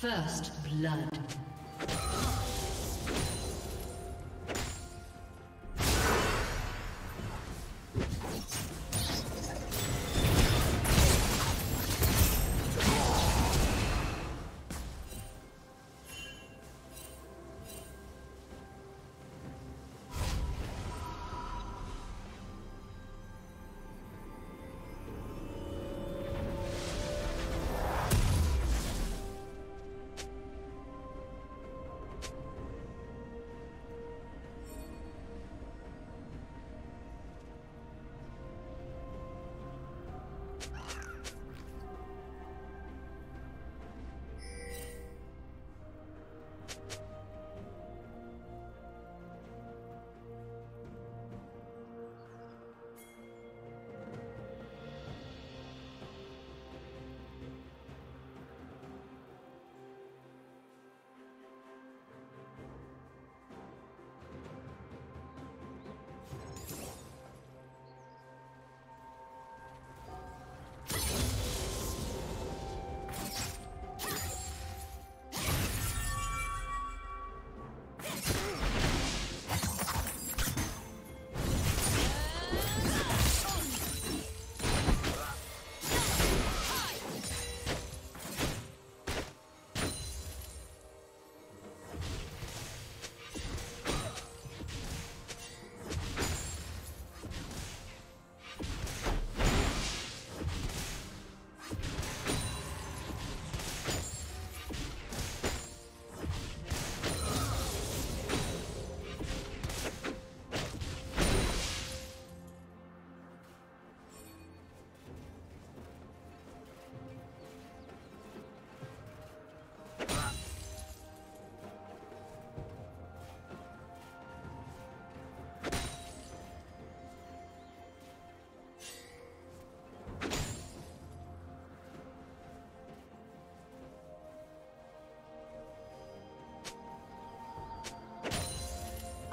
First blood.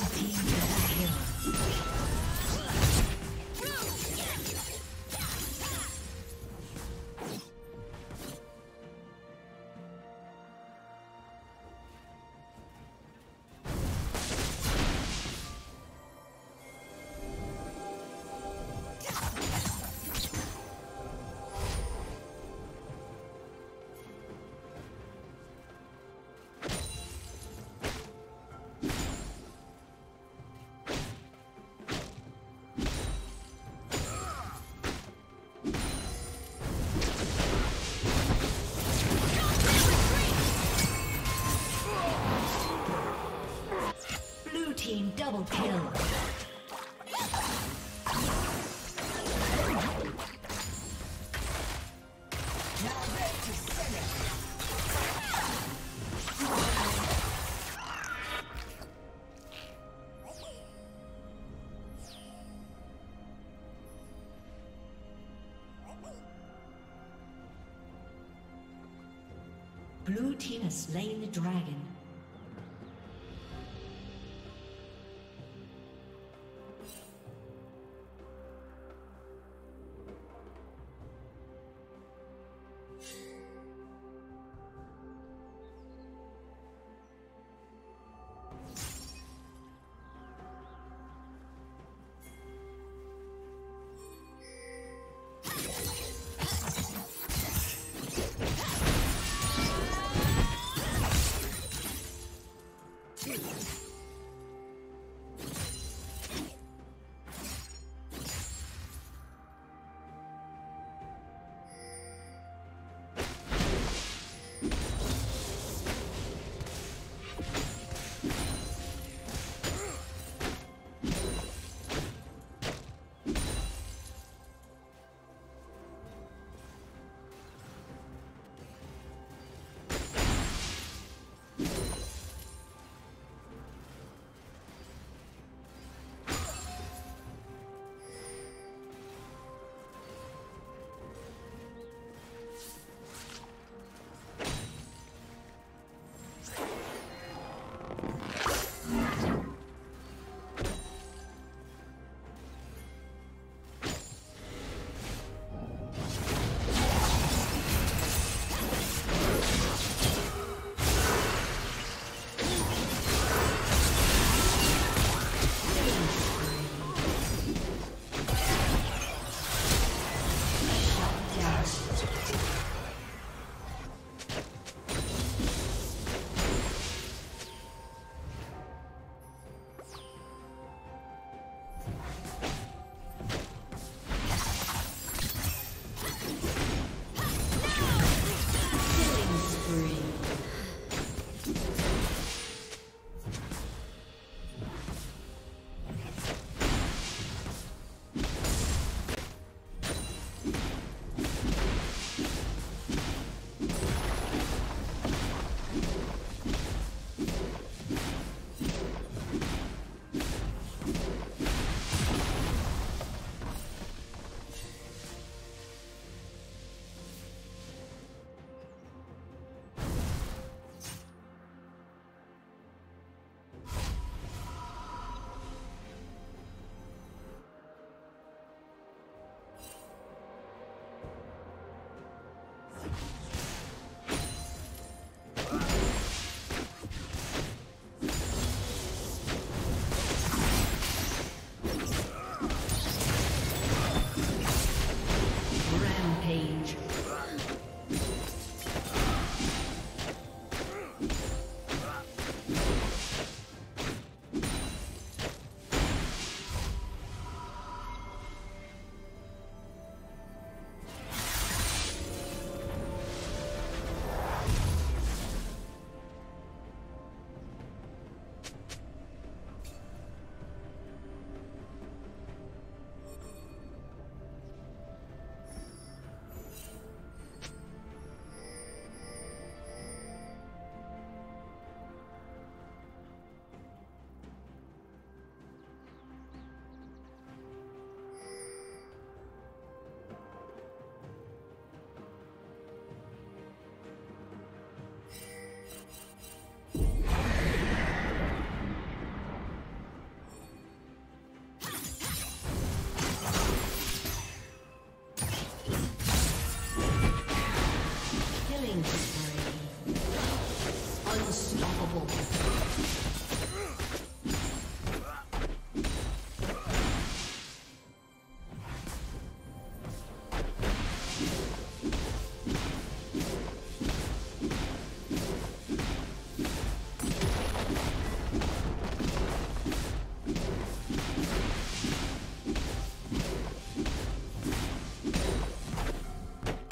Double slain the dragon.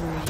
spree.